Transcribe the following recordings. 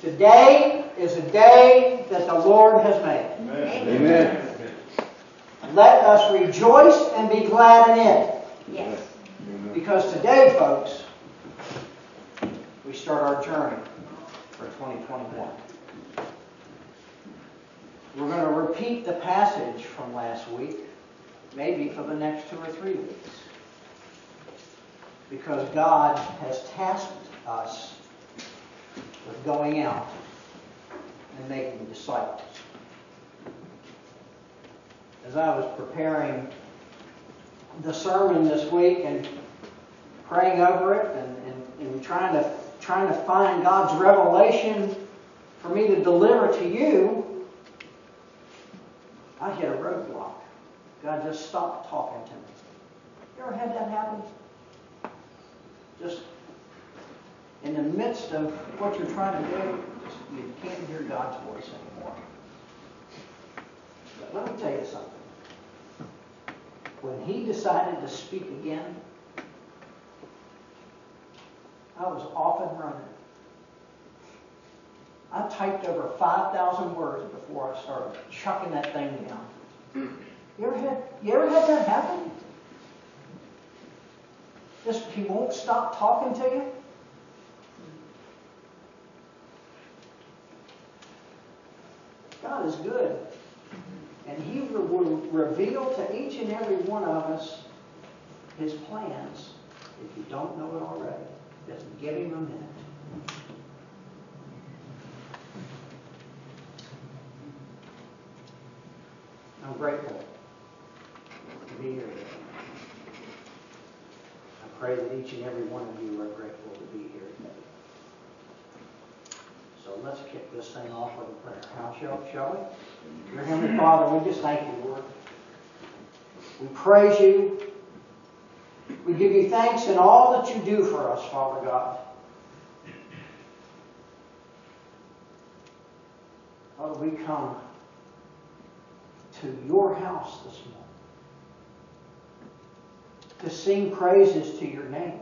Today is a day that the Lord has made. Amen. Let us rejoice and be glad in it. Yes. Because today, folks, we start our journey for 2021. We're going to repeat the passage from last week, maybe for the next two or three weeks. Because God has tasked us going out and making disciples. As I was preparing the sermon this week and praying over it and, and, and trying to trying to find God's revelation for me to deliver to you, I hit a roadblock. God just stopped talking to me. You ever had that happen? Just in the midst of what you're trying to do, you can't hear God's voice anymore. But let me tell you something. When he decided to speak again, I was off and running. I typed over 5,000 words before I started chucking that thing down. You ever had, you ever had that happen? Just he won't stop talking to you? God is good. And He will reveal to each and every one of us His plans if you don't know it already. Just give Him a minute. I'm grateful to be here today. I pray that each and every one of you are grateful to be here today. So let's kick this thing off with a prayer. How shall, shall we? Dear Heavenly Father, we just thank you, Lord. We praise you. We give you thanks in all that you do for us, Father God. Father, we come to your house this morning to sing praises to your name,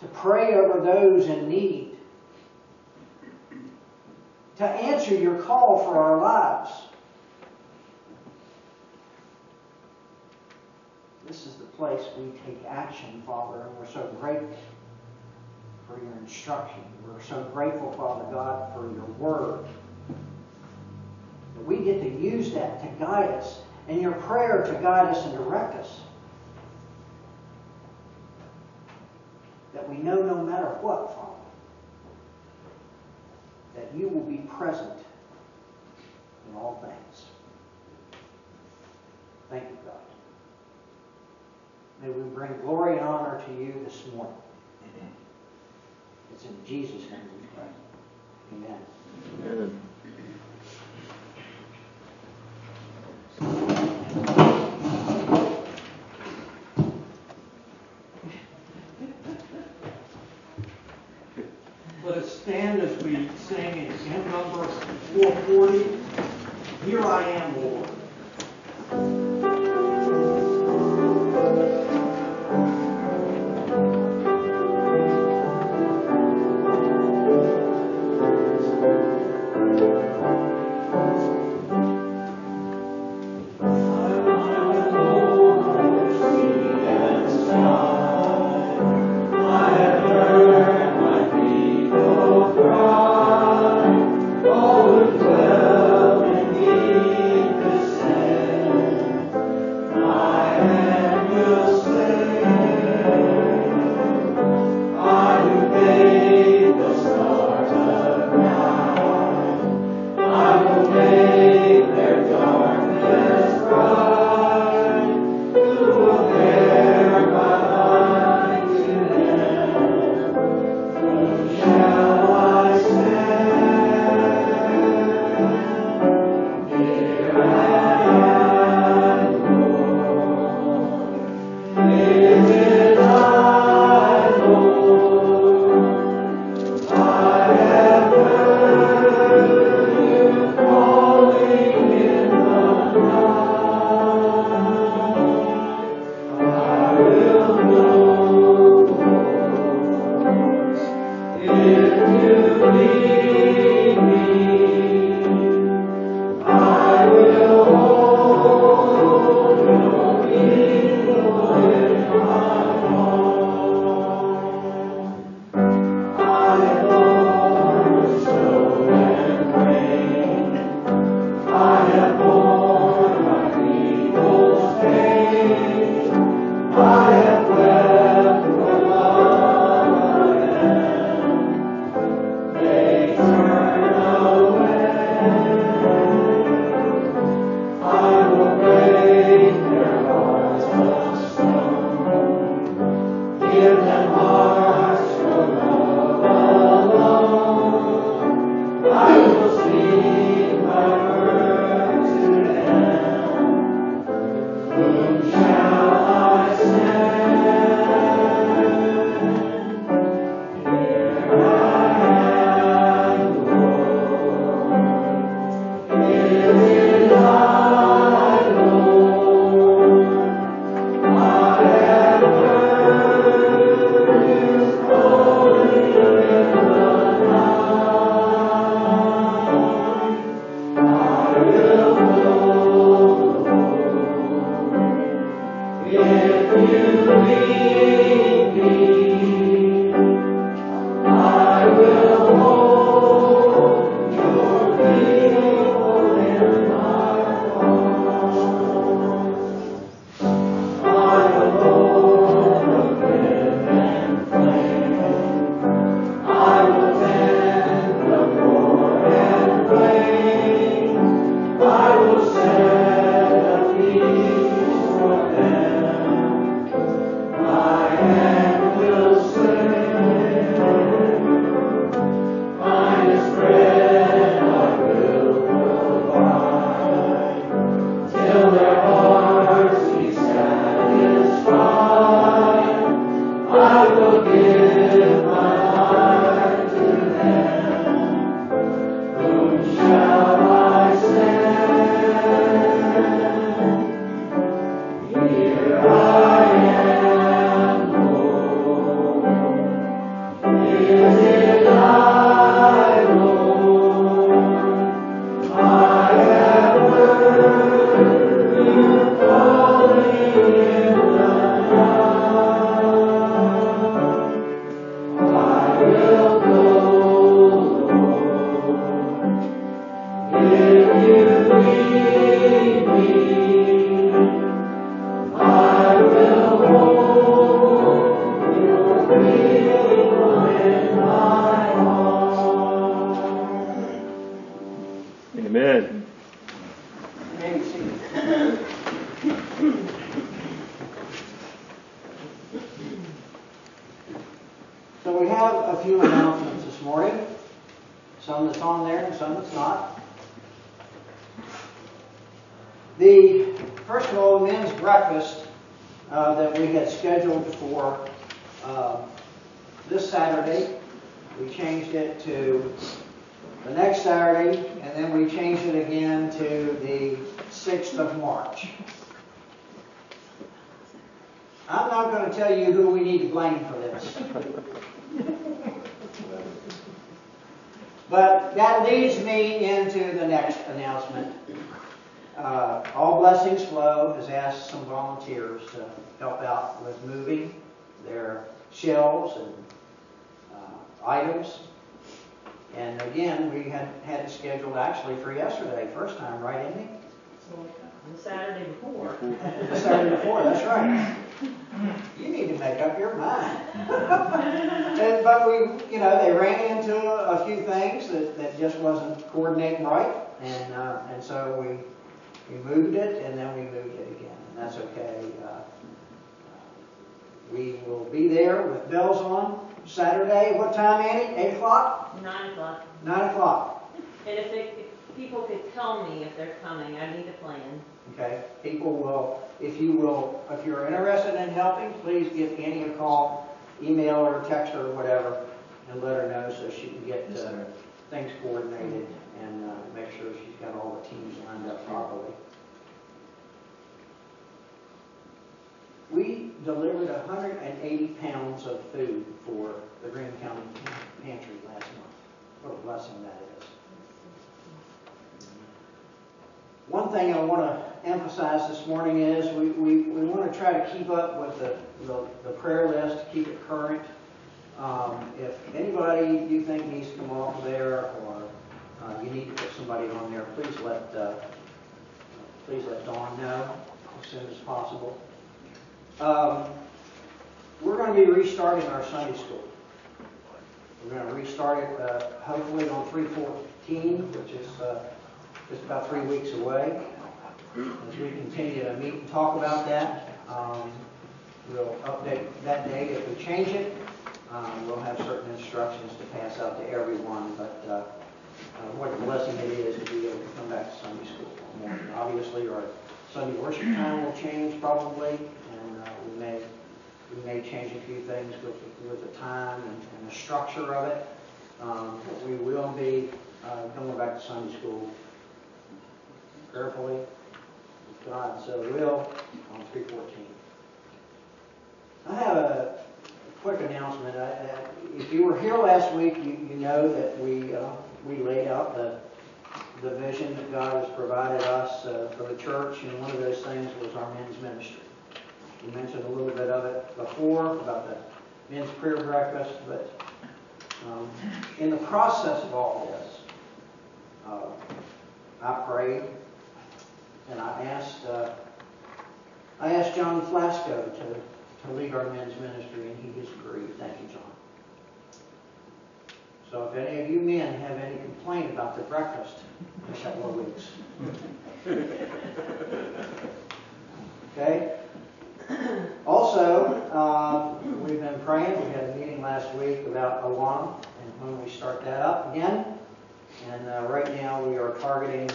to pray over those in need, to answer your call for our lives. This is the place we take action, Father, and we're so grateful for your instruction. We're so grateful, Father God, for your word. That we get to use that to guide us, and your prayer to guide us and direct us. That we know no matter what, Father, you will be present in all things. Thank you, God. May we bring glory and honor to you this morning. It's in Jesus' name we pray. Amen. Amen. The, first of all, men's breakfast uh, that we had scheduled for uh, this Saturday, we changed it to the next Saturday, and then we changed it again to the 6th of March. I'm not going to tell you who we need to blame for this. But that leads me into the next announcement. Uh, All Blessings Flow has asked some volunteers to help out with moving their shelves and uh, items. And again, we had, had it scheduled actually for yesterday, first time, right, Amy? The Saturday before. The Saturday before, that's right. You need to make up your mind. And, but we, you know, they ran into a, a few things that, that just wasn't coordinating right, and, uh, and so we, we moved it, and then we moved it again, and that's okay. Uh, We will be there with bells on Saturday, what time, Annie? Eight o'clock? Nine o'clock. Nine o'clock? And if they, if people could tell me if they're coming, I need a plan. Okay, people will, if you will, if you're interested in helping, please give Annie a call, email her, text her, whatever, and let her know so she can get uh, things coordinated and uh, make sure she's got all the teams lined up properly. We delivered 180 pounds of food for the Green County Pantry last month. What a blessing that is. One thing I want to emphasize this morning is we, we, we want to try to keep up with the, the, the prayer list, keep it current. Um, if anybody you think needs to come off there or uh, you need to put somebody on there, please let, uh, please let Dawn know as soon as possible. Um, we're going to be restarting our Sunday school. We're going to restart it uh, hopefully on 314, which is uh, just about three weeks away. As we continue to meet and talk about that, um, we'll update that date if we change it. Um, we'll have certain instructions to pass out to everyone, but uh, what a blessing it is to be able to come back to Sunday school the morning. Obviously, our Sunday worship time will change probably, and uh, we may we may change a few things with with the time and, and the structure of it. Um, but we will be uh, going back to Sunday school with God so will, on 314. I have a quick announcement. I- I- If you were here last week, you you know that we, uh, we laid out the, the vision that God has provided us uh, for the church, and one of those things was our men's ministry. We mentioned a little bit of it before, about the men's prayer breakfast, but um, in the process of all this, uh, I prayed and I asked, uh, I asked John Flasco to, to lead our men's ministry, and he just agreed. Thank you, John. So if any of you men have any complaint about the breakfast a couple of weeks. Okay? Also, um, we've been praying, we had a meeting last week about Awana and when we start that up again. And uh, right now, we are targeting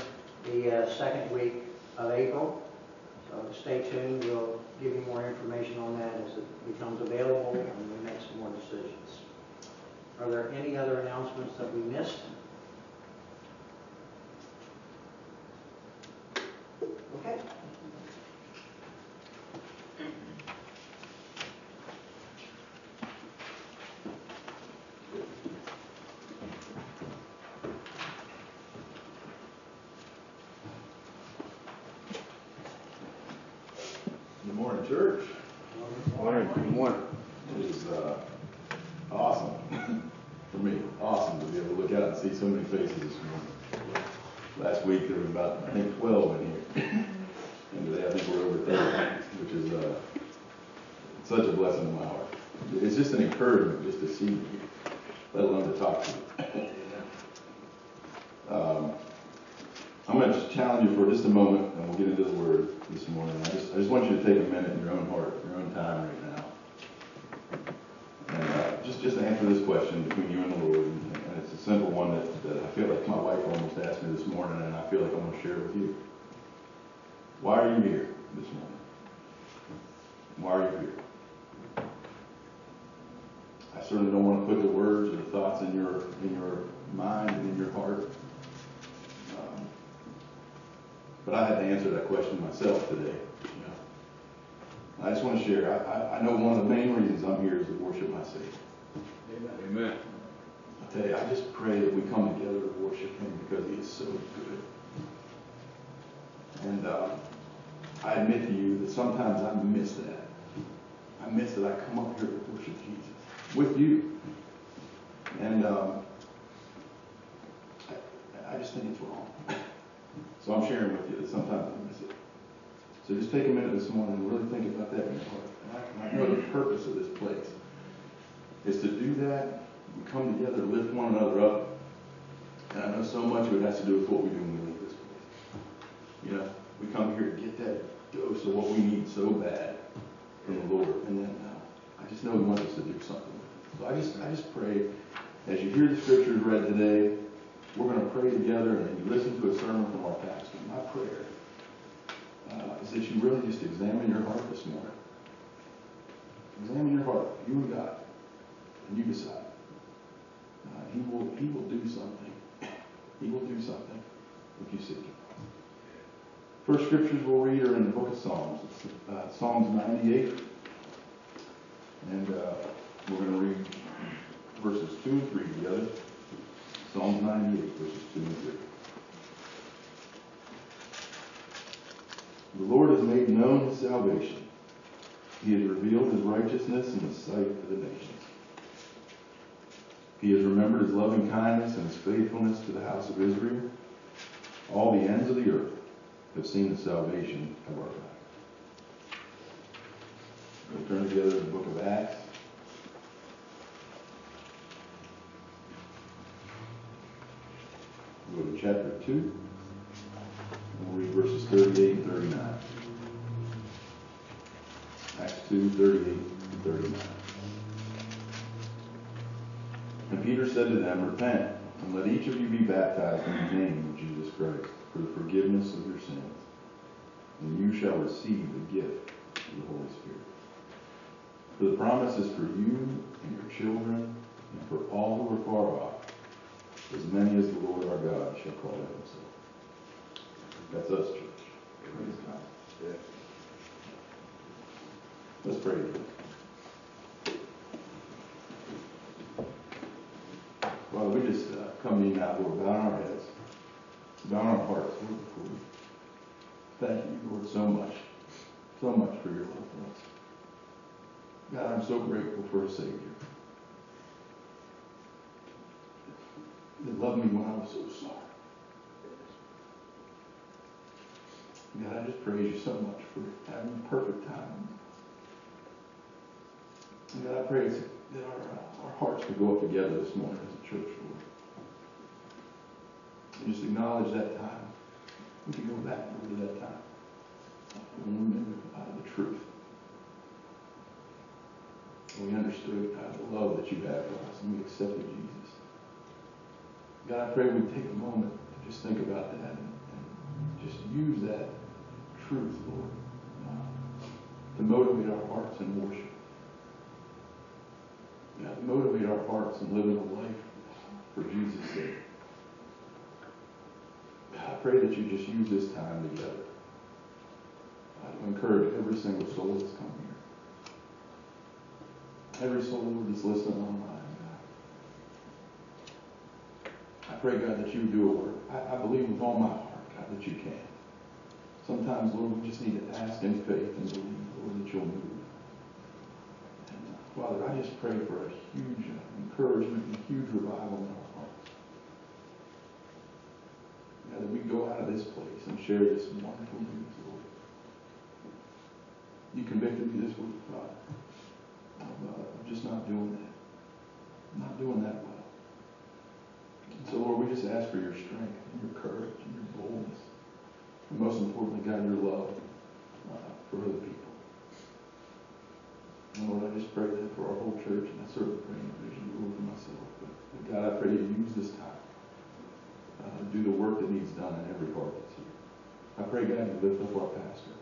the uh, second week of April. So stay tuned, we'll give you more information on that as it becomes available and we make some more decisions. Are there any other announcements that we missed? Okay. Good morning, church. Morning. Good morning. It is uh, awesome, for me, awesome to be able to look out and see so many faces this morning. Last week, there were about, I think, twelve in here. And today, I think we're over thirty, which is, uh, such a blessing to my heart. It's just an encouragement just to see you, let alone to talk to you. Um, I'm going to challenge you for just a moment, and we'll get into the word this morning. I just, I just want you to take a minute in your own heart, your own time right now. And uh, answer this question between you and the Lord. And it's a simple one that, that I feel like my wife almost asked me this morning, and I feel like I want to share it with you. Why are you here this morning? Why are you here? I certainly don't want to put the words or the thoughts in your in your mind and in your heart. Um, but I had to answer that question myself today. You know. I just want to share. I, I, I know one of the main reasons I'm here is to worship my Savior. Amen. I tell you, I just pray that we come together to worship Him because He is so good. And uh, I admit to you that sometimes I miss that. I miss that I come up here to worship Jesus with you. And um, I, I just think it's wrong. So I'm sharing with you that sometimes I miss it. So just take a minute this morning and really think about that in your heart. And I, I know the purpose of this place is to do that. We come together, lift one another up. And I know so much of it has to do with what we do when we leave this place. You know, we come here to get that dose of what we need so bad from the Lord. And then uh, I just know He wants us to do something. So I just, I just pray as you hear the scriptures read today, we're going to pray together and you listen to a sermon from our pastor. My prayer uh, is that you really just examine your heart this morning. Examine your heart, you and God, and you decide. Uh, he will He will do something. He will do something if you seek Him. First scriptures we'll read are in the book of Psalms. It's uh, Psalms 98. And uh, we're going to read verses 2 and 3 together. Psalms 98, verses 2 and 3. The Lord has made known his salvation. He has revealed his righteousness in the sight of the nations. He has remembered his loving kindness and his faithfulness to the house of Israel. All the ends of the earth have seen the salvation of our God. We'll turn together to the book of Acts. Go to chapter 2. We'll read verses 38 and 39. Acts 2, 38 and 39. And Peter said to them, Repent, and let each of you be baptized in the name of Jesus Christ for the forgiveness of your sins, and you shall receive the gift of the Holy Spirit. For the promise is for you and your children, and for all who are far off, as many as the Lord our God shall call them himself. That's us, church. Praise God. Let's pray Father, we just uh, come you now, Lord, bow our heads, bow our hearts, Lord, before. Thank you, Lord, so much, so much for your love for us. God, I'm so grateful for a Savior that loved me when I was so sorry. God, I just praise you so much for having the perfect time. And God, I pray that our, uh, our hearts could go up together this morning And just acknowledge that time. We can go back to that time. And remember uh, the truth. And we understood uh, the love that you have for us, and we accepted Jesus. God, I pray we take a moment to just think about that and, and just use that truth, Lord, uh, to motivate our hearts in worship. God, motivate our hearts in living a life for Jesus' sake. I pray that you just use this time together to encourage every single soul that's come here. Every soul that's listening online, God. I pray, God, that you do a work. I, I believe with all my heart, God, that you can. Sometimes, Lord, we just need to ask in faith and believe, Lord, that you'll move. And, uh, Father, I just pray for a huge uh, encouragement and huge revival our hearts. As we go out of this place and share this wonderful news, Lord. You convicted me this week, God, of uh, just not doing that. Not doing that well. And so, Lord, we just ask for your strength and your courage and your boldness. And most importantly, God, your love uh, for other people. And Lord, I just pray that for our whole church, and I certainly pray individually, Lord, for myself. But, but God, I pray you use this time uh, do the work that needs done in every heart that's here. I pray, God, you lift up our pastor.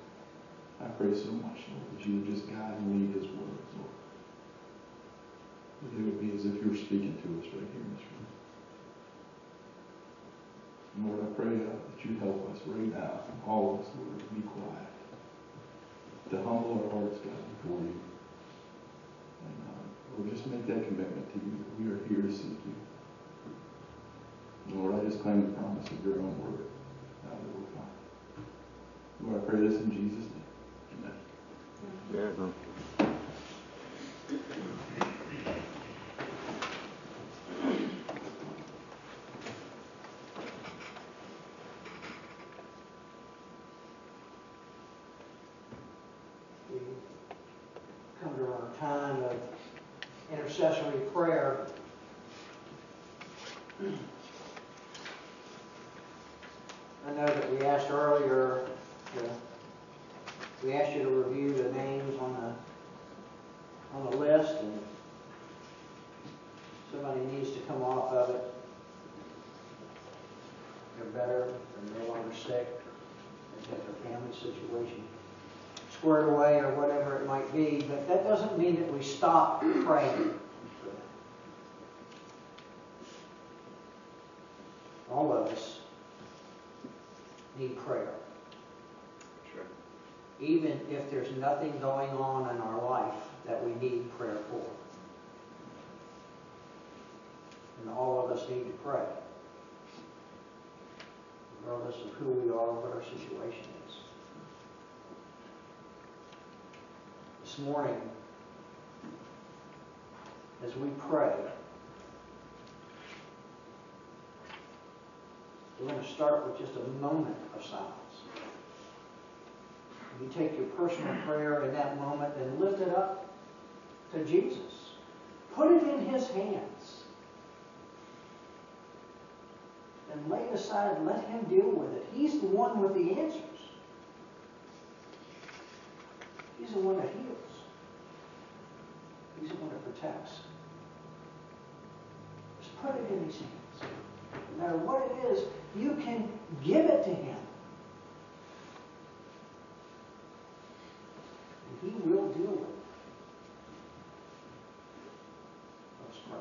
I pray so much, Lord, that you would just guide and lead his words, Lord. That it would be as if you were speaking to us right here in this room. Lord, I pray uh, that you help us right now, all of us, Lord, to be quiet, to humble our hearts, God, before you. And uh, Lord, just make that commitment to you we are here to seek you. Lord, I just claim the promise of your own word uh, that we'll find. Lord, I pray this in Jesus' name. Amen. Yeah. We come to our time of intercessory prayer. I know that we asked earlier, to- we asked you to review the names on the, on the list, and somebody needs to come off of it. They're better, they're no longer sick, they get their family situation squared away or whatever it might be, but that doesn't mean that we stop praying. All of us need prayer. Sure. even if there's nothing going on in our life that we need prayer for. And all of us need to pray, regardless of who we are, or what our situation is. This morning, as we pray, we're going to start with just a moment of silence. You take your personal prayer in that moment and lift it up to Jesus. Put it in His hands. And lay it aside let Him deal with it. He's the one with the answers. He's the one that heals. He's the one that protects. Just put it in His hands. No matter what it is, you can give it to Him. And He will deal with it. Let's pray.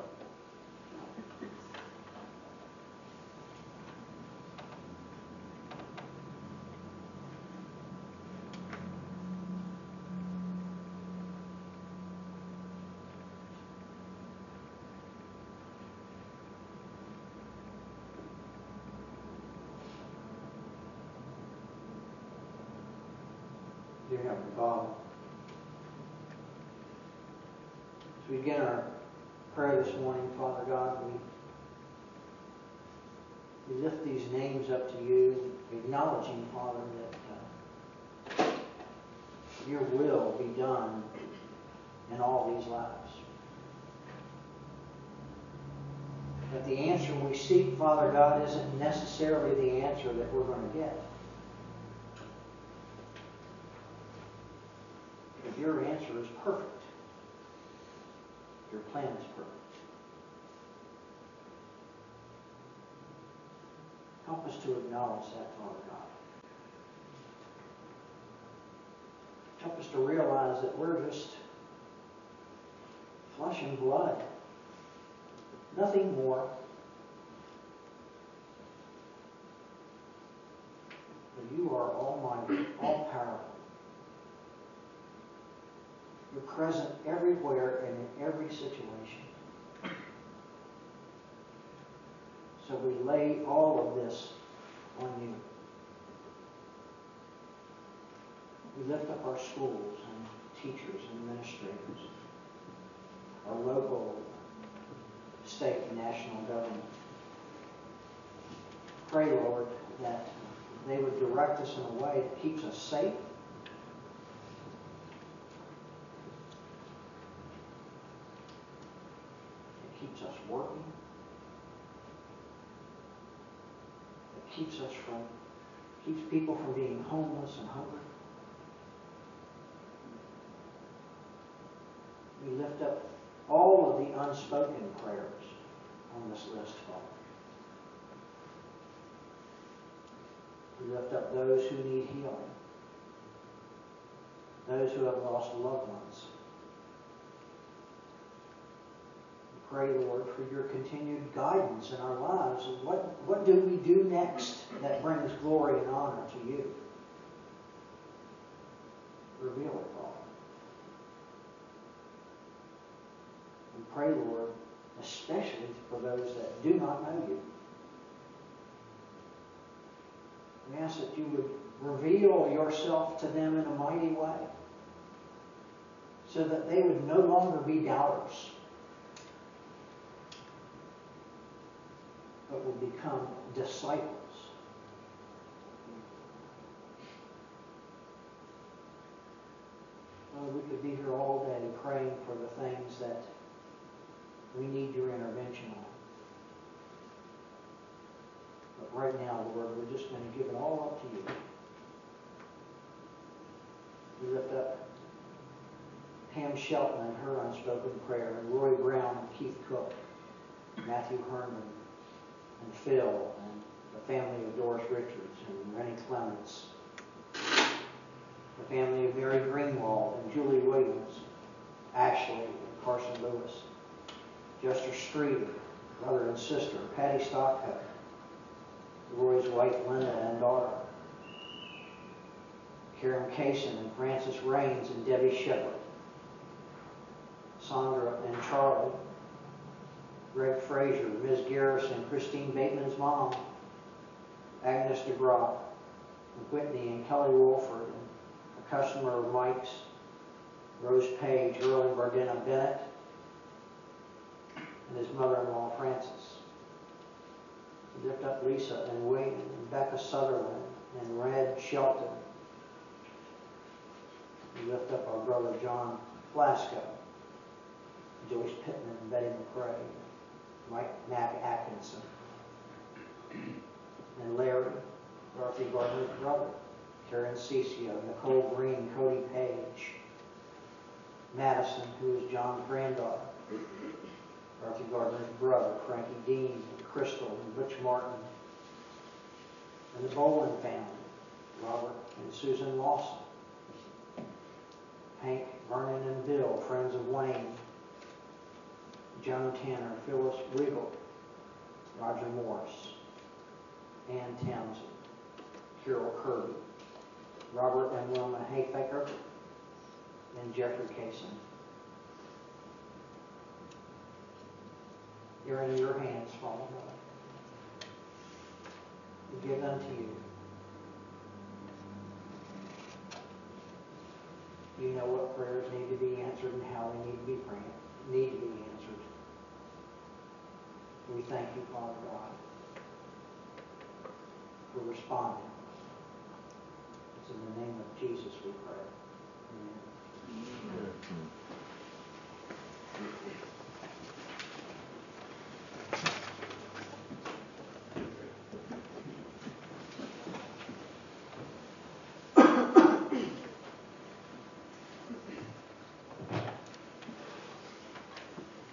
Heavenly Father, As we begin our prayer this morning, Father God, we, we lift these names up to you, acknowledging, Father, that uh, your will be done in all these lives. That the answer we seek, Father God, isn't necessarily the answer that we're going to get. But your answer is perfect. Your plan is perfect. Help us to acknowledge that, Father God. Help us to realize that we're just flesh and blood. Nothing more. But you are almighty, all powerful. You're present everywhere and in every situation. So we lay all of this on you. We lift up our schools and teachers and administrators, our local, state, and national government. Pray, Lord, that they would direct us in a way that keeps us safe. It keeps us working. It keeps us from, keeps people from being homeless and hungry. We lift up all of the unspoken prayers on this list, Father. We lift up those who need healing, those who have lost loved ones. We pray, Lord, for your continued guidance in our lives. And what, what do we do next that brings glory and honor to you? Reveal it, Father. We pray, Lord, especially for those that do not know you. We ask that you would reveal yourself to them in a mighty way so that they would no longer be doubters, but will become disciples. Lord, we could be here all day praying for the things that we need your intervention on. But right now, Lord, we're just going to give it all up to you. We lift up Pam Shelton and her unspoken prayer, and Roy Brown and Keith Cook, Matthew Herman and Phil, and the family of Doris Richards and Rennie Clements, the family of Mary Greenwald and Julie Williams, Ashley and Carson Lewis, Jester Streeter, brother and sister, Patty Stockcutter, Roy's wife Linda and daughter, Karen Kaysen and Francis Raines and Debbie Shepard, Sandra and Charlie, Greg Frazier, Ms. Garrison, Christine Bateman's mom, Agnes DeGraw, Whitney and Kelly Wolford, and a customer of Mike's, Rose Page, Earl and Bardena Bennett, and his mother-in-law Frances. We lift up Lisa and Wayne and Becca Sutherland and Red Shelton. We lift up our brother John Flasco, Joyce Pittman and Betty McCrae, Mike Mac Atkinson, and Larry, Dorothy Gardner's brother, Karen Ciccio, Nicole Green, Cody Page, Madison, who is John's granddaughter, Dorothy Gardner's brother, Frankie Dean, and Crystal, and Butch Martin, and the Boland family, Robert and Susan Lawson, Hank, Vernon, and Bill, friends of Wayne, Joan Tanner, Phyllis Regal, Roger Morris, Ann Townsend, Carol Kirby, Robert and Wilma Hayfaker, and Jeffrey Kaysen. They're in your hands, Father God. We give unto you. You know what prayers need to be answered and how they need to be prayed, need to be answered. We thank you, Father God, for responding. It's in the name of Jesus we pray. Amen.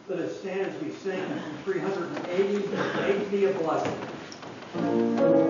Let us stand as we sing 380, Make Me a Blessing.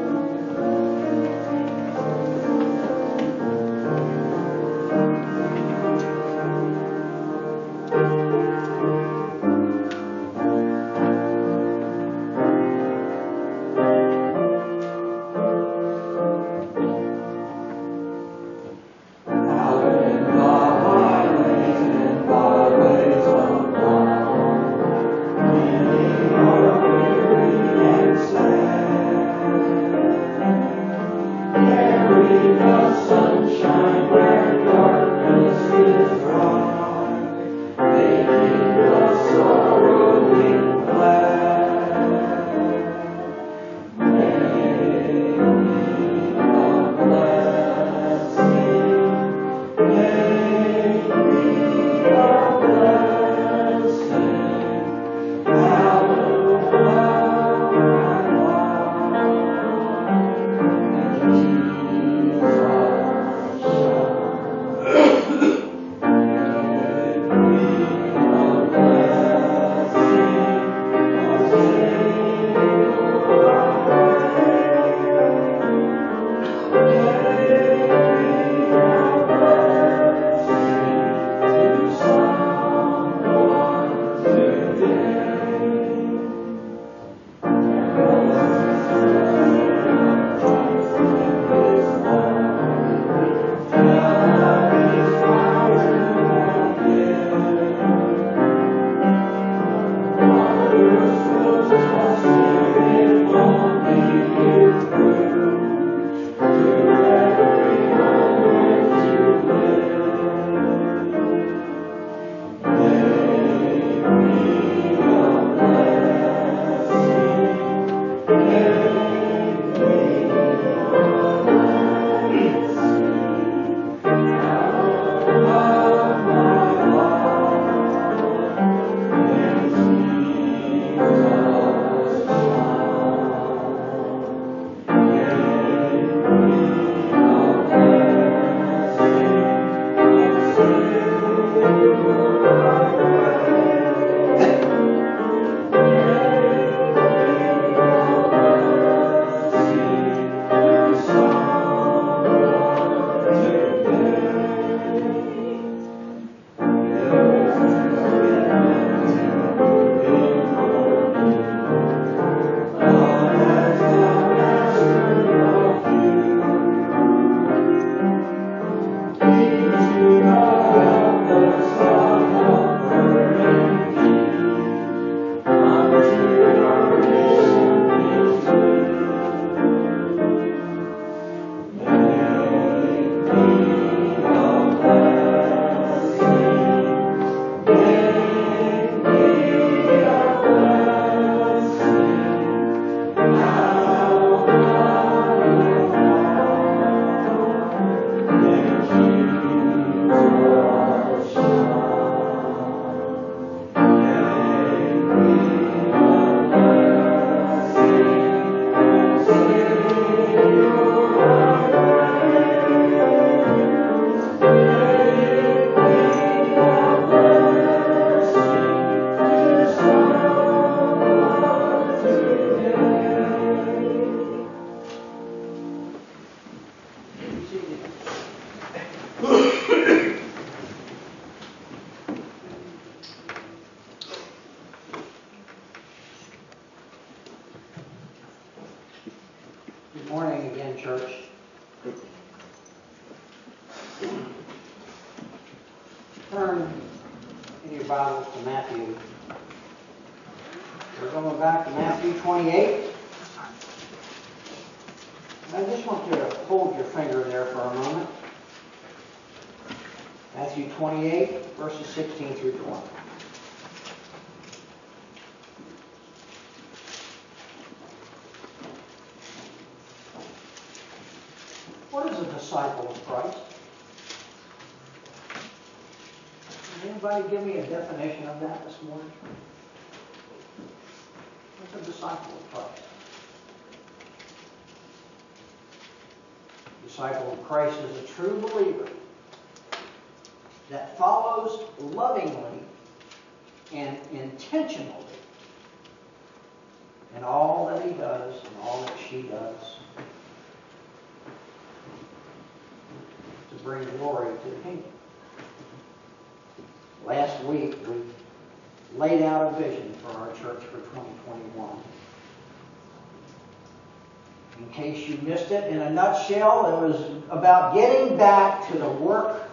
It, in a nutshell, it was about getting back to the work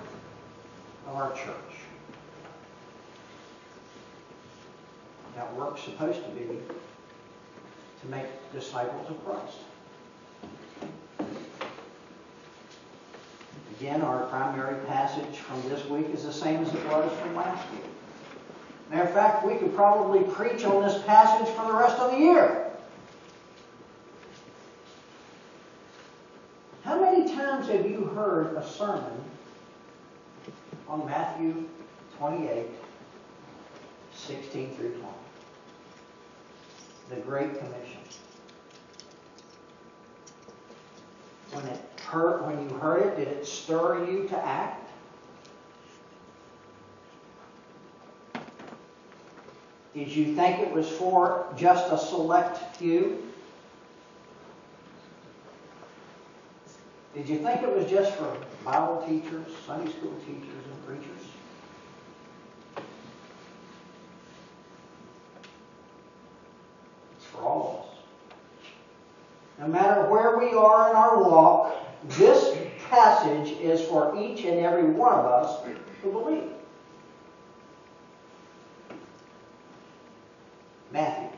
of our church. That work's supposed to be to make disciples of Christ. Again, our primary passage from this week is the same as it was from last week. Matter of fact, we could probably preach on this passage for the rest of the year. How many times have you heard a sermon on Matthew 28, 16 through 20? The Great Commission. When it hurt, when you heard it, did it stir you to act? Did you think it was for just a select few? Did you think it was just for Bible teachers, Sunday school teachers, and preachers? It's for all of us. No matter where we are in our walk, this passage is for each and every one of us who believe. Matthew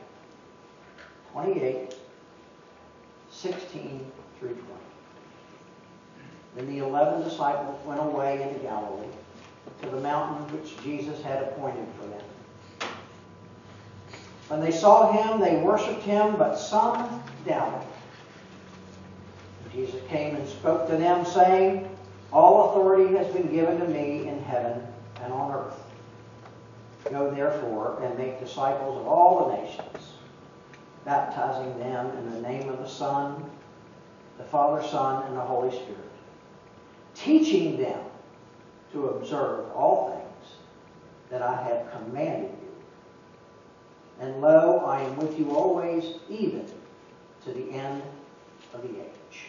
28, 16 through 20. Then the eleven disciples went away into Galilee, to the mountain which Jesus had appointed for them. When they saw him, they worshipped him, but some doubted. Jesus came and spoke to them, saying, All authority has been given to me in heaven and on earth. Go therefore and make disciples of all the nations, baptizing them in the name of the Son, the Father, Son, and the Holy Spirit teaching them to observe all things that I have commanded you. And lo, I am with you always, even to the end of the age.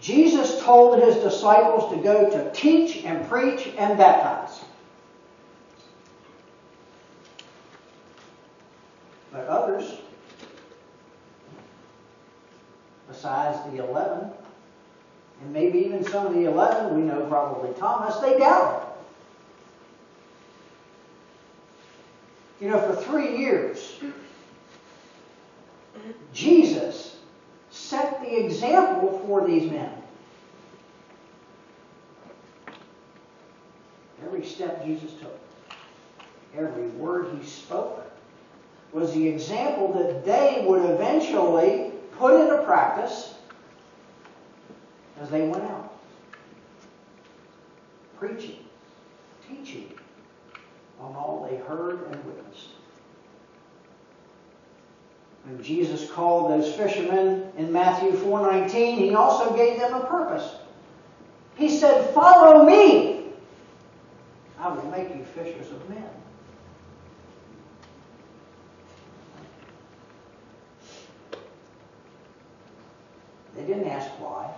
Jesus told his disciples to go to teach and preach and baptize. But others the 11, and maybe even some of the 11, we know probably Thomas, they doubted. You know, for three years, Jesus set the example for these men. Every step Jesus took, every word he spoke, was the example that they would eventually put into practice as they went out. Preaching, teaching on all they heard and witnessed. When Jesus called those fishermen in Matthew 4:19, he also gave them a purpose. He said, "Follow me. I will make you fishers of men." They didn't ask why.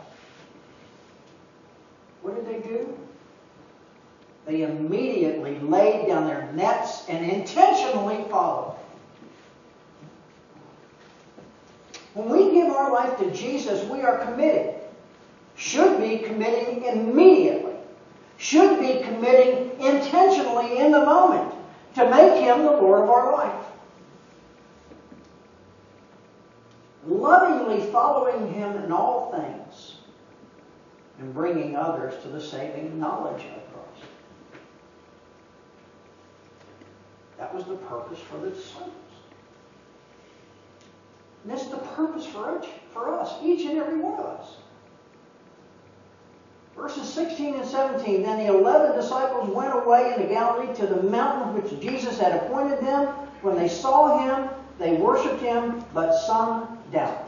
What did they do? They immediately laid down their nets and intentionally followed. When we give our life to Jesus, we are committed. should be committing immediately, should be committing intentionally in the moment to make Him the Lord of our life. Lovingly following Him in all things and bringing others to the saving knowledge of Christ. That was the purpose for the disciples. And that's the purpose for each, for us, each and every one of us. Verses 16 and 17 Then the eleven disciples went away into Galilee to the mountain which Jesus had appointed them. When they saw him, they worshipped him, but some doubted.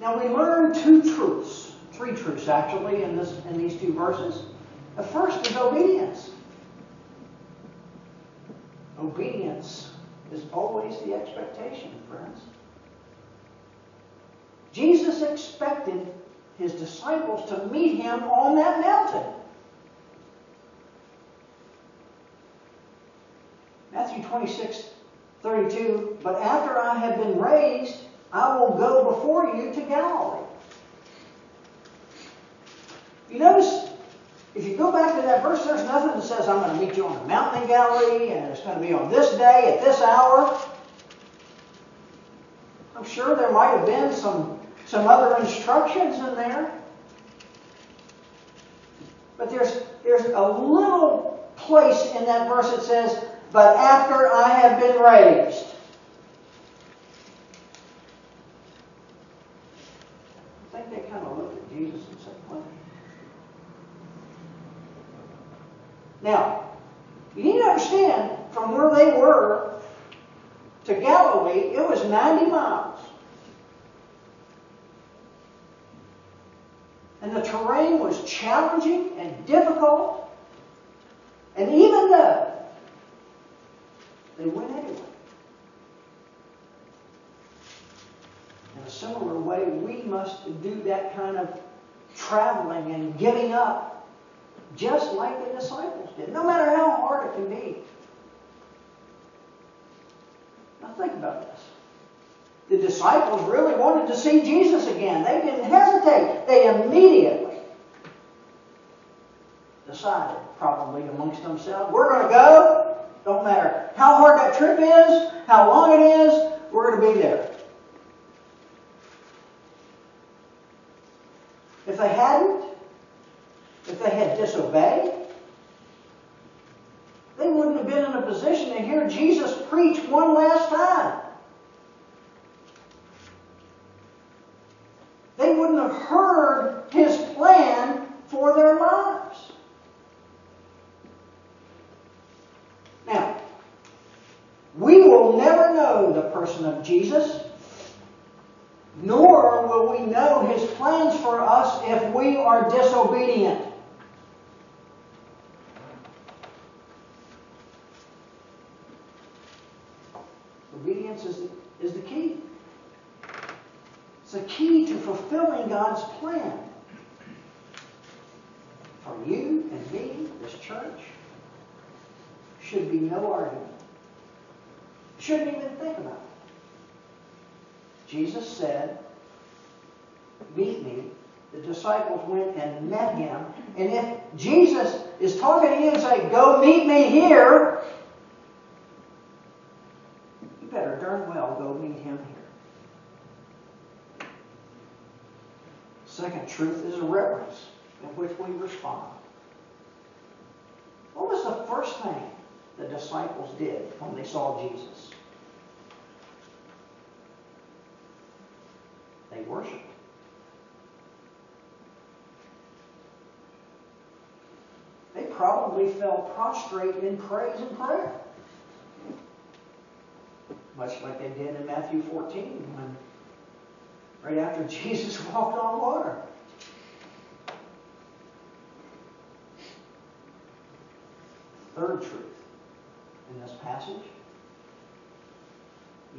Now we learn two truths, three truths actually, in, this, in these two verses. The first is obedience. Obedience is always the expectation, friends. Jesus expected his disciples to meet him on that mountain. Matthew 26, 32, but after I have been raised, I will go before you to Galilee. You notice, if you go back to that verse, there's nothing that says, I'm going to meet you on the mountain in Galilee, and it's going to be on this day, at this hour. I'm sure there might have been some, some other instructions in there. But there's, there's a little place in that verse that says, but after I have been raised. I think they kind of looked at Jesus and said, what? Now, you need to understand, from where they were to Galilee, it was 90 miles. And the terrain was challenging and difficult. And even though they went anyway. In a similar way, we must do that kind of traveling and giving up, just like the disciples did, no matter how hard it can be. Now think about this. The disciples really wanted to see Jesus again. They didn't hesitate. They immediately decided, probably amongst themselves, we're going to go. Don't matter how hard that trip is, how long it is, we're going to be there. If they hadn't, they had disobeyed, they wouldn't have been in a position to hear Jesus preach one last time. They wouldn't have heard his plan for their lives. Now, we will never know the person of Jesus, nor will we know his plans for us if we are disobedient. Is the, is the key. It's the key to fulfilling God's plan. For you and me, this church, should be no argument. Shouldn't even think about it. Jesus said, Meet me. The disciples went and met him. And if Jesus is talking to you and say, Go meet me here, you better him here. Second truth is a reverence in which we respond. What was the first thing the disciples did when they saw Jesus? They worshiped. They probably fell prostrate in praise and prayer. Much like they did in Matthew 14 when right after Jesus walked on water. Third truth in this passage.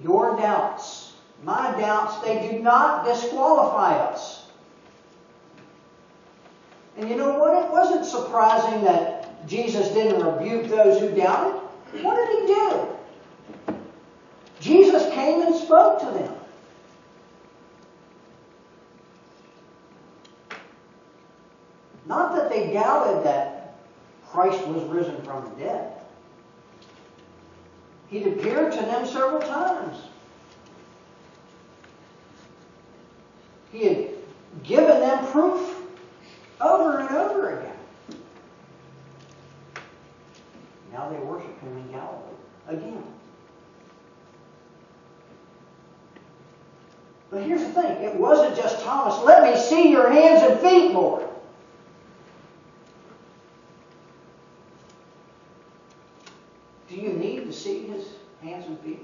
Your doubts, my doubts, they do not disqualify us. And you know what? It wasn't surprising that Jesus didn't rebuke those who doubted. What did he do? Jesus came and spoke to them. Not that they doubted that Christ was risen from the dead. He'd appeared to them several times. He had given them proof over and over again. Now they worship him in Galilee again. But here's the thing it wasn't just Thomas, let me see your hands and feet, Lord. Do you need to see his hands and feet?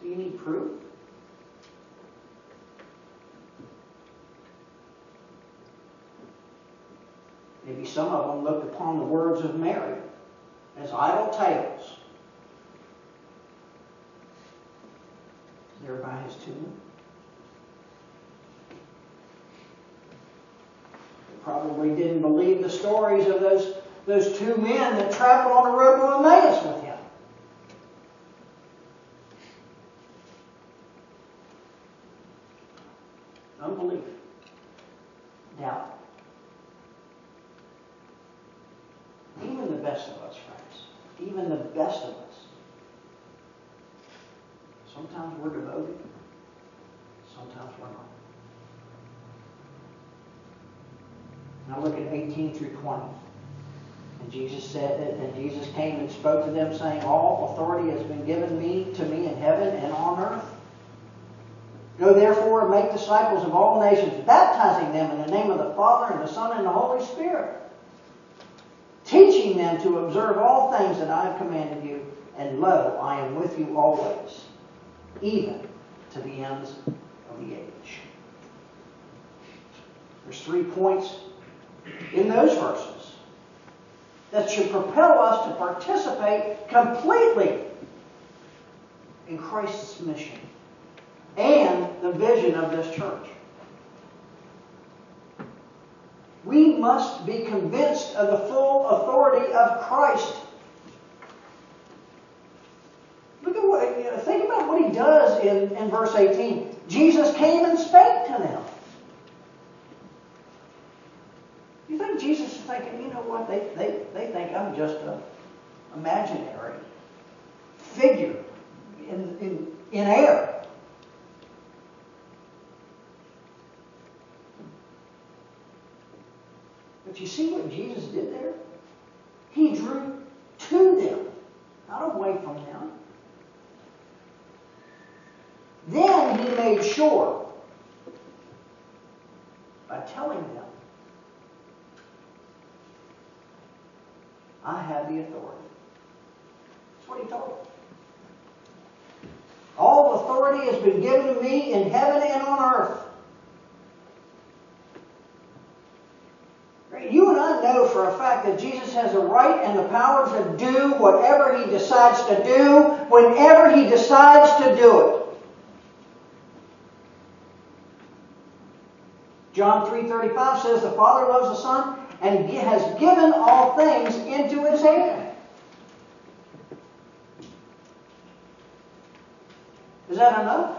Do you need proof? Maybe some of them looked upon the words of Mary as idle tales. There by his tomb. Probably didn't believe the stories of those, those two men that traveled on the road to Emmaus with him. Unbelief. Doubt. Even the best of us, friends, even the best of us, sometimes we're devoted, sometimes we're not. Now look at 18 through 20. And Jesus said, and Jesus came and spoke to them, saying, All authority has been given me to me in heaven and on earth. Go therefore and make disciples of all nations, baptizing them in the name of the Father and the Son and the Holy Spirit, teaching them to observe all things that I have commanded you. And lo, I am with you always, even to the ends of the age. There's three points in those verses that should propel us to participate completely in Christ's mission and the vision of this church. We must be convinced of the full authority of Christ. Look at what, you know, think about what he does in, in verse 18. Jesus came and spake to them. You think Jesus thinking, you know what, they, they, they think I'm just a imaginary figure in, in, in air. But you see what Jesus did there? He drew to them, not away from them. Then he made sure by telling them, I have the authority. That's what he told them. All authority has been given to me in heaven and on earth. You and I know for a fact that Jesus has the right and the power to do whatever he decides to do whenever he decides to do it. John 3.35 says the Father loves the Son and has given all things into his hand. Is that enough?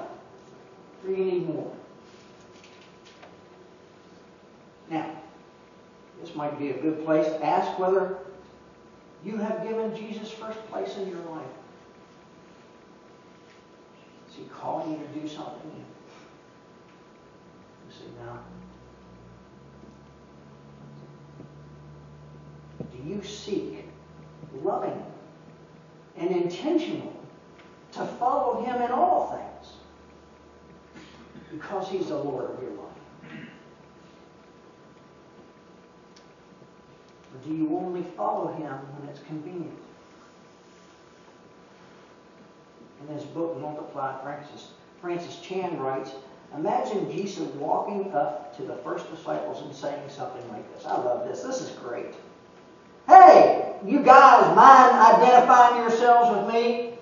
Or you need more? Now, this might be a good place to ask whether you have given Jesus first place in your life. Is he calling you to do something? You say, no. You seek loving and intentional to follow him in all things? Because he's the Lord of your life. Or do you only follow him when it's convenient? In his book, Multiply, Francis, Francis Chan writes, Imagine Jesus walking up to the first disciples and saying something like this. I love this. This is great. You guys mind identifying yourselves with me?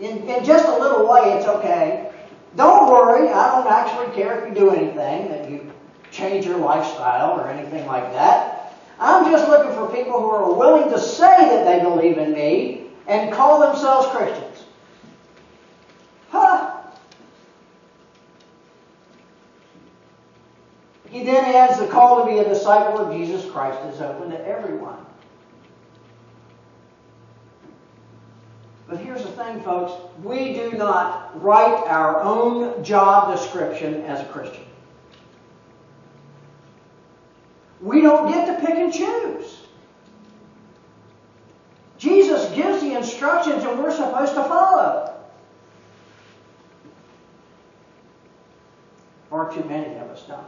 In, in just a little way, it's okay. Don't worry, I don't actually care if you do anything, that you change your lifestyle or anything like that. I'm just looking for people who are willing to say that they believe in me and call themselves Christians. He then adds the call to be a disciple of Jesus Christ is open to everyone. But here's the thing, folks. We do not write our own job description as a Christian. We don't get to pick and choose. Jesus gives the instructions and we're supposed to follow. Far too many of us don't.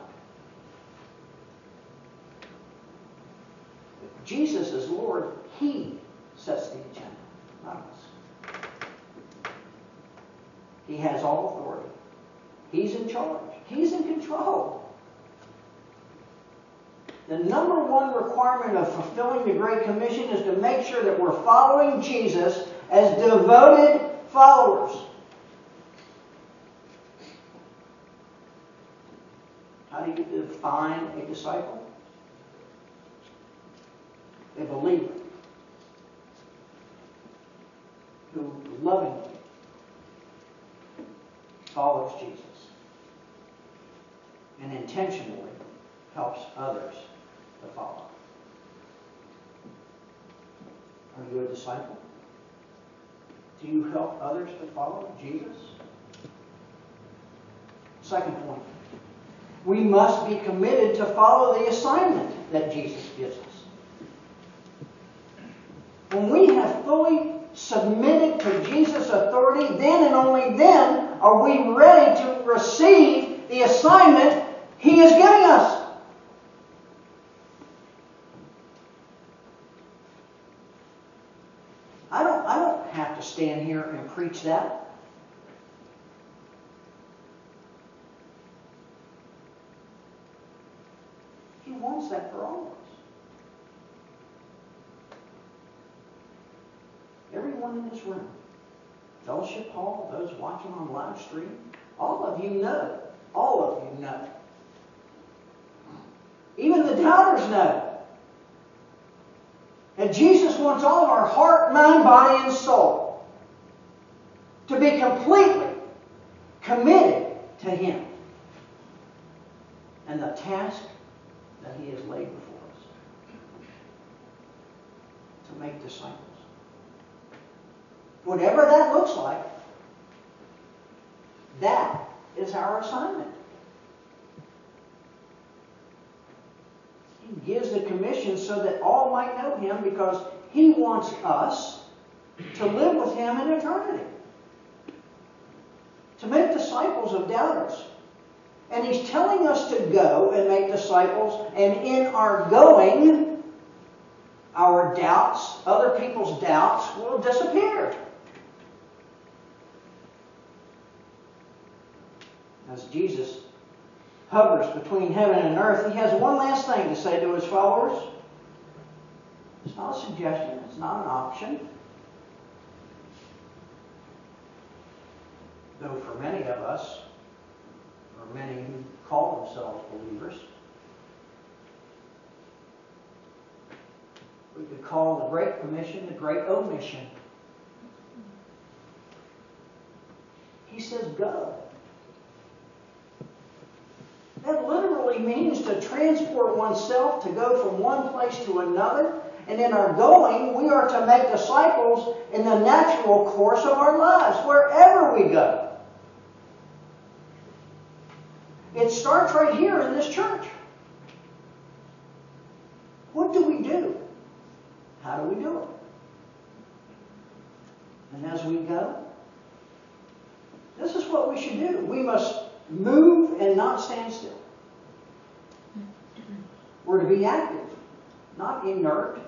Jesus is Lord, He sets the agenda, not us. He has all authority. He's in charge. He's in control. The number one requirement of fulfilling the Great Commission is to make sure that we're following Jesus as devoted followers. How do you define a disciple? A believer who lovingly follows Jesus and intentionally helps others to follow. Are you a disciple? Do you help others to follow Jesus? Second point. We must be committed to follow the assignment that Jesus gives us. When we have fully submitted to Jesus' authority, then and only then are we ready to receive the assignment He is giving us. I don't, I don't have to stand here and preach that. He wants that for all of us. Everyone in this room, Fellowship Hall, those watching on live stream, all of you know. All of you know. Even the doubters know. And Jesus wants all of our heart, mind, body, and soul to be completely committed to Him and the task that He has laid before us to make disciples. Whatever that looks like, that is our assignment. He gives the commission so that all might know Him because He wants us to live with Him in eternity. To make disciples of doubters. And He's telling us to go and make disciples, and in our going, our doubts, other people's doubts, will disappear. As Jesus hovers between heaven and earth, he has one last thing to say to his followers. It's not a suggestion, it's not an option. Though for many of us, or many who call themselves believers, we could call the Great Commission the Great Omission. He says, go. That literally means to transport oneself, to go from one place to another. And in our going, we are to make disciples in the natural course of our lives, wherever we go. It starts right here in this church. What do we do? How do we do it? And as we go, this is what we should do. We must move and not stand still. We're to be active, not inert.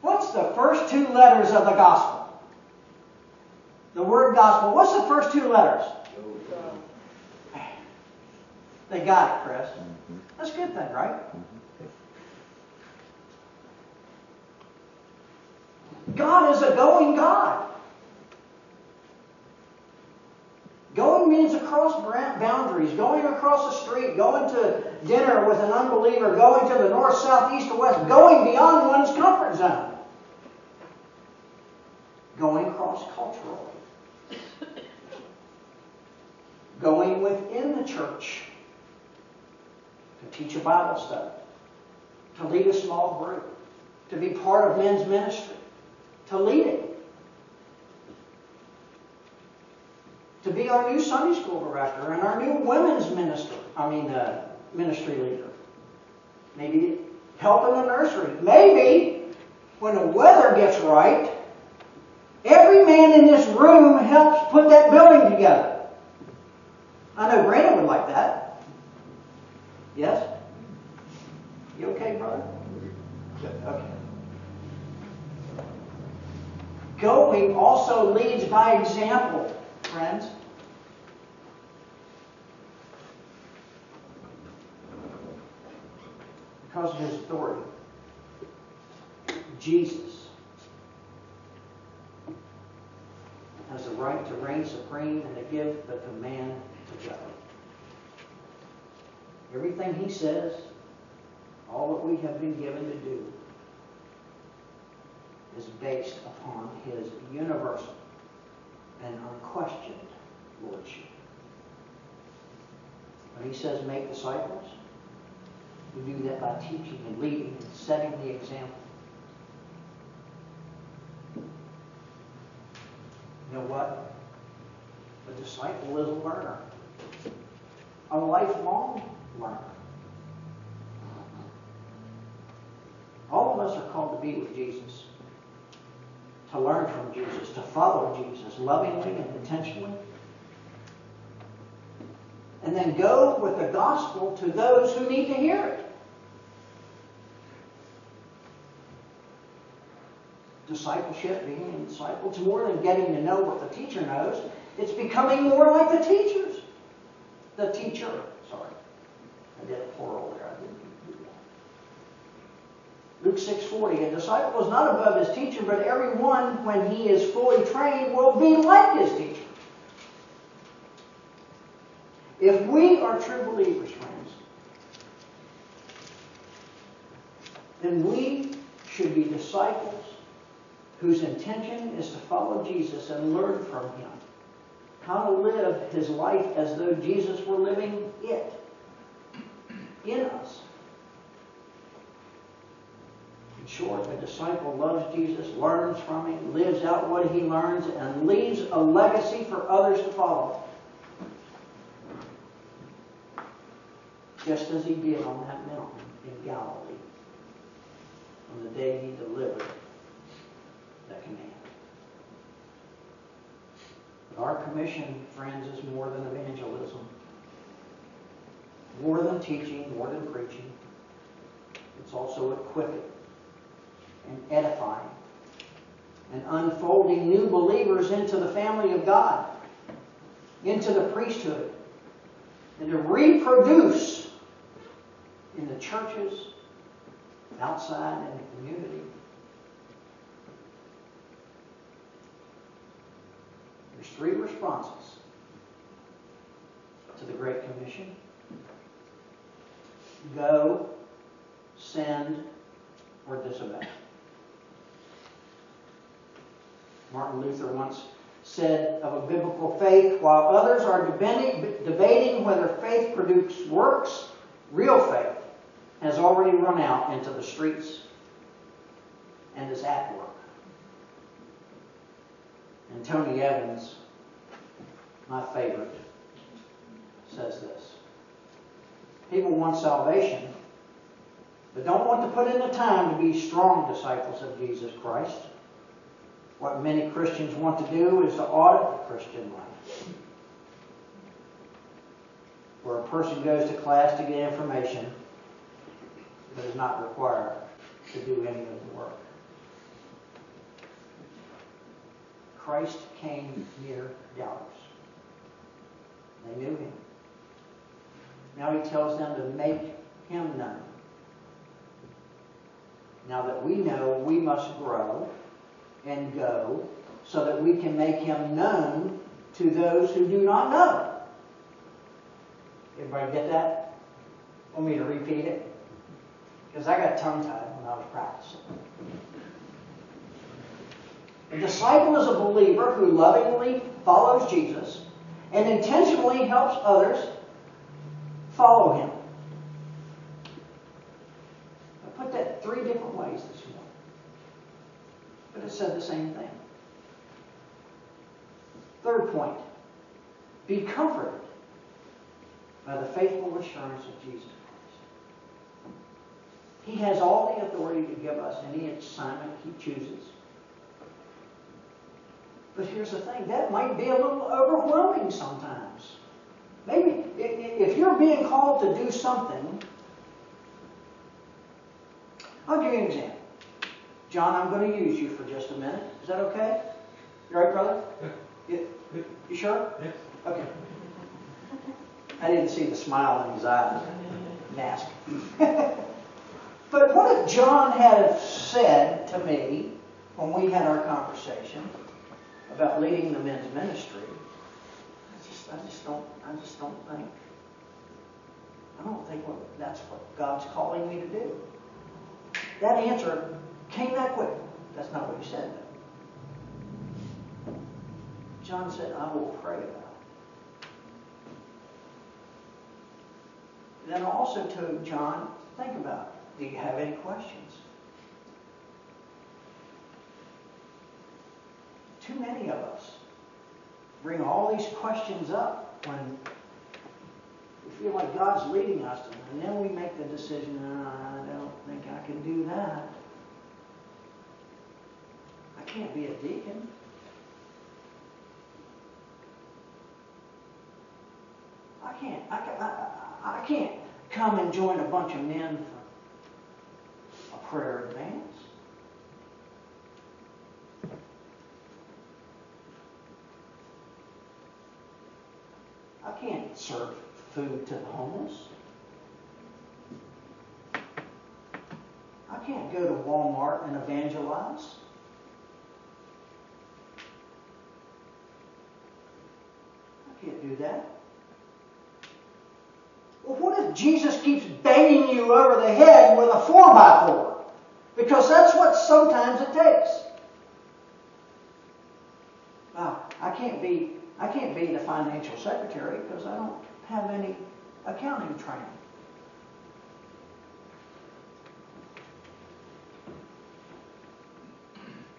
What's the first two letters of the gospel? The word gospel. What's the first two letters? They got it, Chris. That's a good thing, right? God is a going God. Going means across boundaries, going across the street, going to dinner with an unbeliever, going to the north, south, east, or west, going beyond one's comfort zone. Going cross culturally. going within the church to teach a Bible study, to lead a small group, to be part of men's ministry, to lead it. To be our new Sunday school director and our new women's minister, I mean, uh, ministry leader. Maybe help in the nursery. Maybe when the weather gets right, every man in this room helps put that building together. I know Brandon would like that. Yes? You okay, brother? Okay. Going also leads by example, friends. Because of his authority. Jesus has the right to reign supreme and to give the command to go. Everything he says, all that we have been given to do, is based upon his universal and unquestioned lordship. When he says make disciples, we do that by teaching and leading and setting the example. You know what? A disciple is a learner, a lifelong learner. All of us are called to be with Jesus, to learn from Jesus, to follow Jesus lovingly and intentionally. And then go with the gospel to those who need to hear it. Discipleship, being a disciple, it's more than getting to know what the teacher knows. It's becoming more like the teachers. The teacher, sorry. I did a plural there. I didn't do that. Luke 6:40, a disciple is not above his teacher, but everyone, when he is fully trained, will be like his teacher. If we are true believers, friends, then we should be disciples whose intention is to follow Jesus and learn from him how to live his life as though Jesus were living it in us. In short, a disciple loves Jesus, learns from him, lives out what he learns, and leaves a legacy for others to follow. Just as he did on that mountain in Galilee on the day he delivered that command. Our commission, friends, is more than evangelism, more than teaching, more than preaching. It's also equipping and edifying and unfolding new believers into the family of God, into the priesthood, and to reproduce in the churches, outside in the community. Three responses to the Great Commission go, send, or disobey. Martin Luther once said of a biblical faith, while others are debating, debating whether faith produces works, real faith has already run out into the streets and is at work. And Tony Evans, my favorite, says this. People want salvation, but don't want to put in the time to be strong disciples of Jesus Christ. What many Christians want to do is to audit the Christian life. Where a person goes to class to get information, but is not required to do any of the work. Christ came near doubters. They knew him. Now he tells them to make him known. Now that we know, we must grow and go so that we can make him known to those who do not know. Everybody get that? Want me to repeat it? Because I got tongue tied when I was practicing. A disciple is a believer who lovingly follows Jesus and intentionally helps others follow him. I put that three different ways this morning. But it said the same thing. Third point be comforted by the faithful assurance of Jesus Christ. He has all the authority to give us any assignment he chooses. But here's the thing that might be a little overwhelming sometimes. Maybe if you're being called to do something, I'll give you an example. John, I'm going to use you for just a minute. Is that okay? You right, brother? You, you sure? Yes. Okay. I didn't see the smile in his eyes. Mask. but what if John had said to me when we had our conversation about leading the men's ministry? I just, I just don't, I just don't think. I don't think what, that's what God's calling me to do. That answer came that quick. That's not what he said. Though. John said, "I will pray about it." Then I also told John, think about it. Do you have any questions? Too many of us bring all these questions up when we feel like God's leading us, to them. and then we make the decision, "Uh, I don't think I can do that. I can't be a deacon. I can't. I, I, I, I can't come and join a bunch of men for a prayer advance. I can't serve food to the homeless. I can't go to Walmart and evangelize. I can't do that. Well, what if Jesus keeps banging you over the head with a 4 by 4 Because that's what sometimes it takes. Wow, I can't be I can't be the financial secretary because I don't have any accounting training.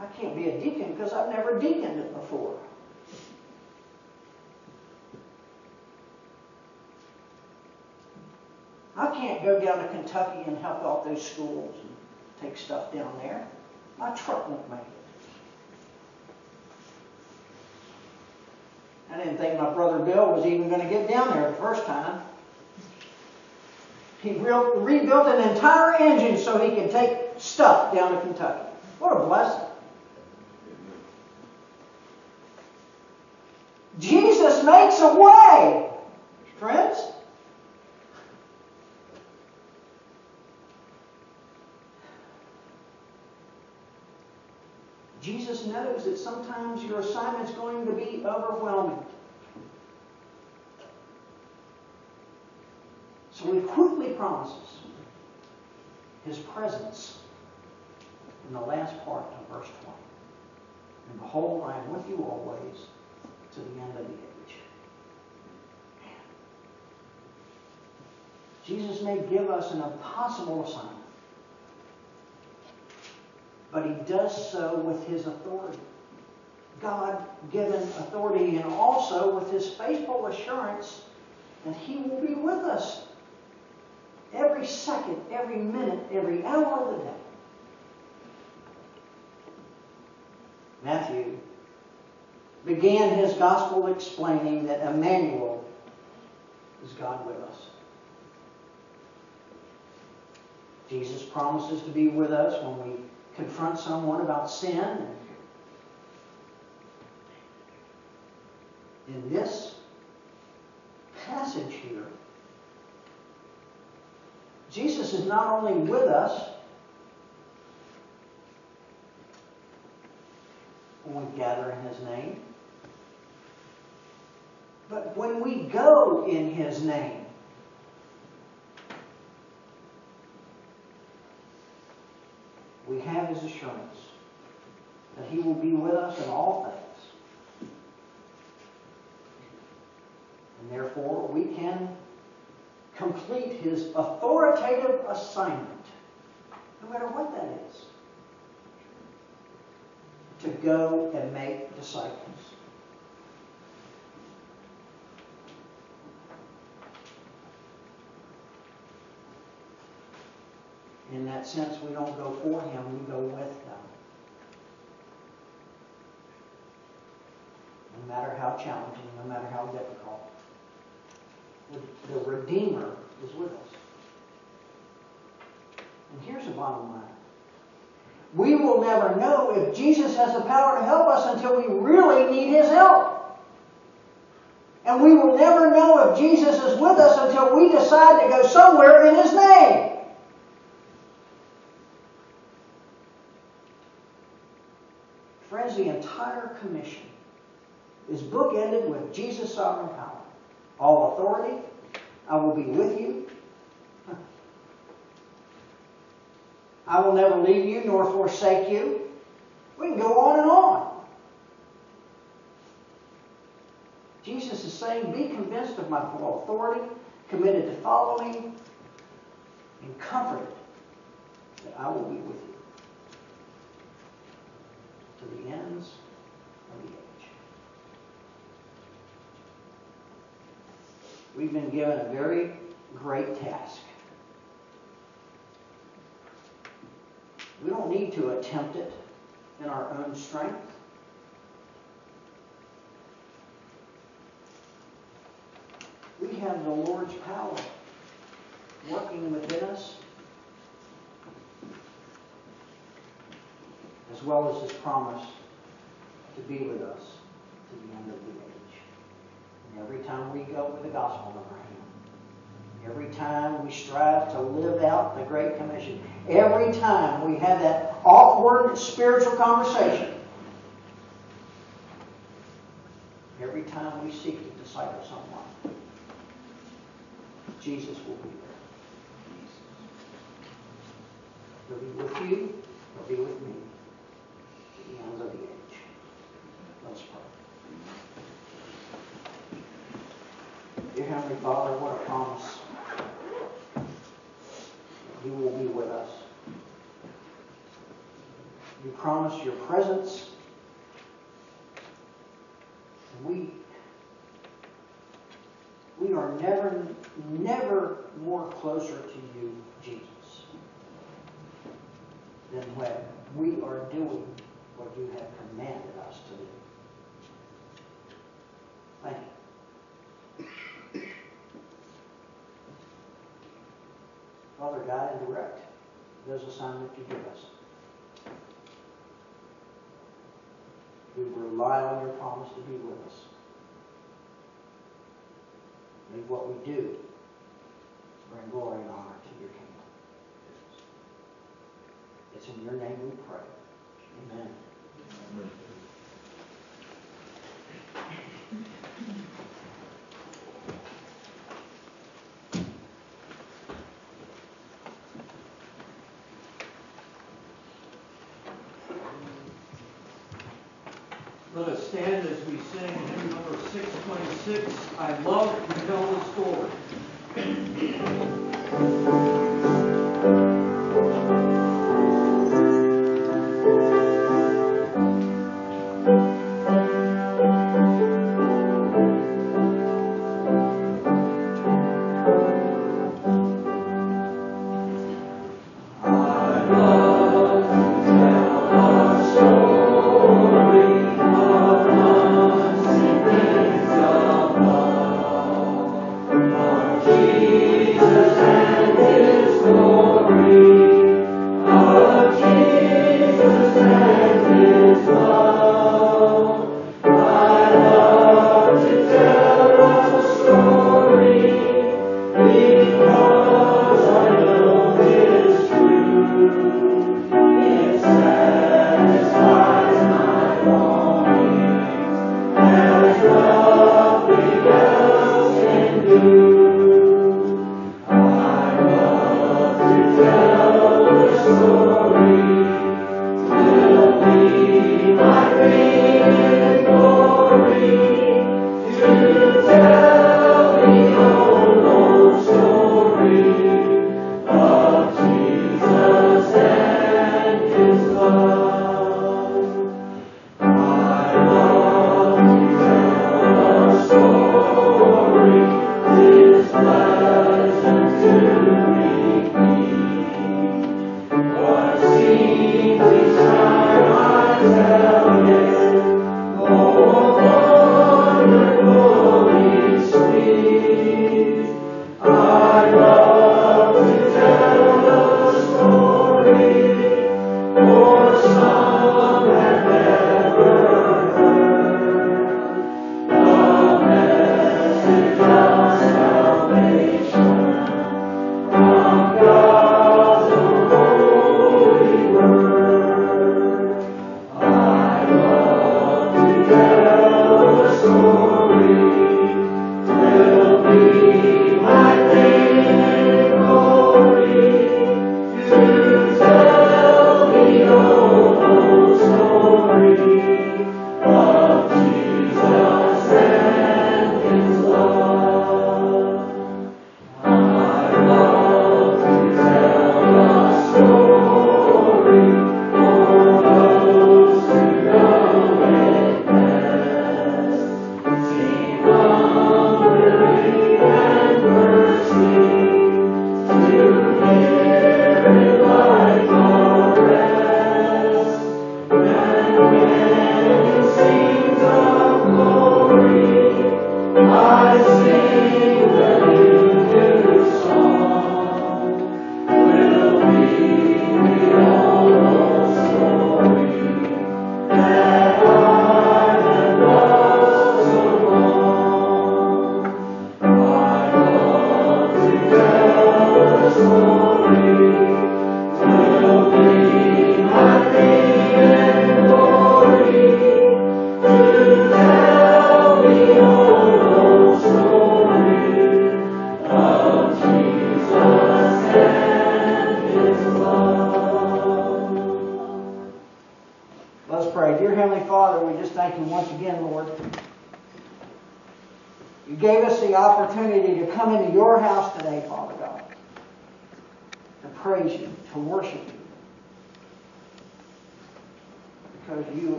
I can't be a deacon because I've never deaconed it before. I can't go down to Kentucky and help out those schools and take stuff down there. My truck won't make it. Didn't think my brother Bill was even going to get down there the first time. He re- rebuilt an entire engine so he could take stuff down to Kentucky. What a blessing. Jesus makes a way, friends. Jesus knows that sometimes your assignment's going to be overwhelming. So he quickly promises his presence in the last part of verse 20. And behold, I am with you always to the end of the age. Jesus may give us an impossible assignment, but he does so with his authority. God given authority and also with his faithful assurance that he will be with us every second, every minute, every hour of the day. Matthew began his gospel explaining that Emmanuel is God with us. Jesus promises to be with us when we confront someone about sin. In this passage here, Jesus is not only with us when we gather in His name, but when we go in His name. We have His assurance that He will be with us in all things. And therefore, we can complete his authoritative assignment, no matter what that is, to go and make disciples. In that sense, we don't go for him, we go with him. No matter how challenging, no matter how difficult. The- Redeemer is with us. And here's the bottom line. We will never know if Jesus has the power to help us until we really need his help. And we will never know if Jesus is with us until we decide to go somewhere in his name. The entire commission is bookended with Jesus' sovereign power. All authority, I will be with you. I will never leave you nor forsake you. We can go on and on. Jesus is saying, Be convinced of my full authority, committed to follow me, and comforted that I will be with you to the ends of the age. We've been given a very great task. We don't need to attempt it in our own strength. We have the Lord's power working within us, as well as His promise to be with us to the end of the age. And every time we go with the gospel in our hand, every time we strive to live out the Great Commission, every time we have that awkward spiritual conversation, every time we seek to disciple someone, Jesus will be there. He'll be with you, he'll be with me the ends of the age. Let's pray. Dear Heavenly Father, what a promise. You will be with us. You promise your presence. We we are never, never more closer to you, Jesus, than when we are doing what you have commanded us to do. Thank you. Father, guide and direct those assignments you give us. We rely on your promise to be with us. May what we do bring glory and honor to your kingdom. It's in your name we pray. Amen. Let us stand as we sing hymn number 626, I love